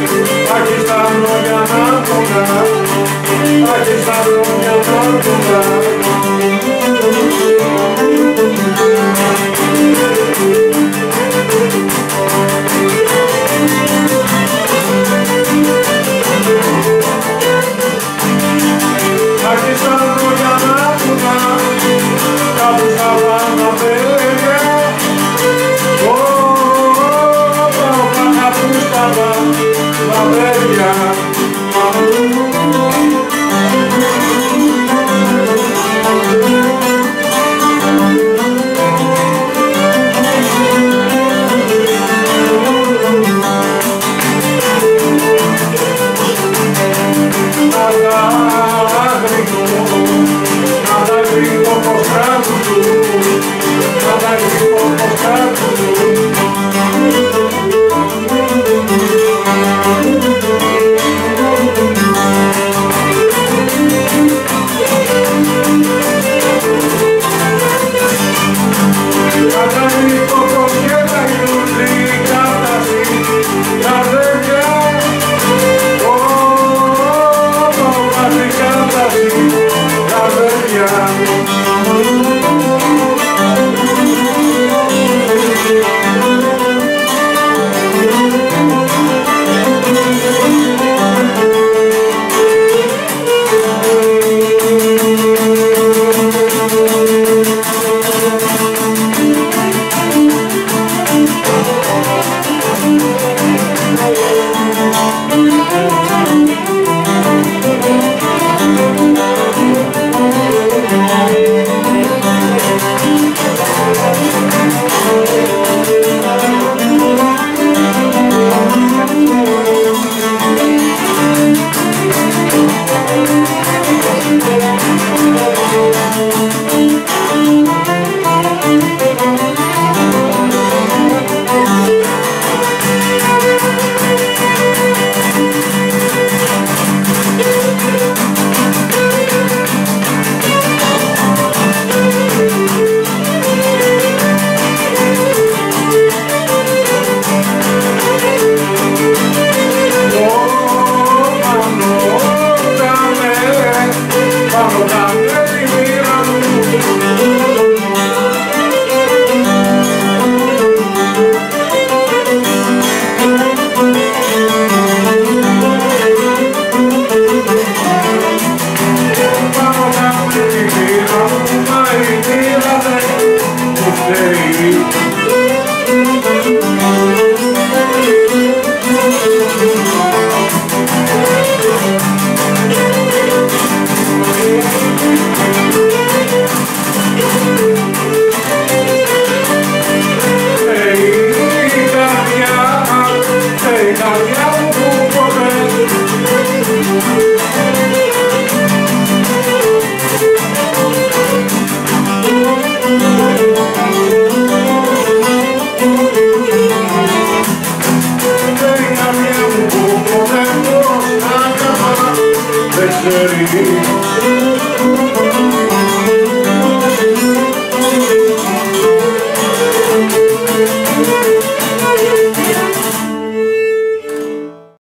Aqui está o meu amado, aqui está o meu amado. Jerry.